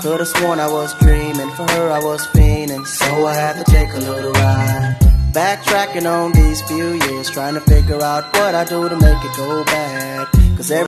Could've sworn I was dreaming, for her I was fiending, so I had to take a little ride. Backtracking on these few years, trying to figure out what I do to make it go bad.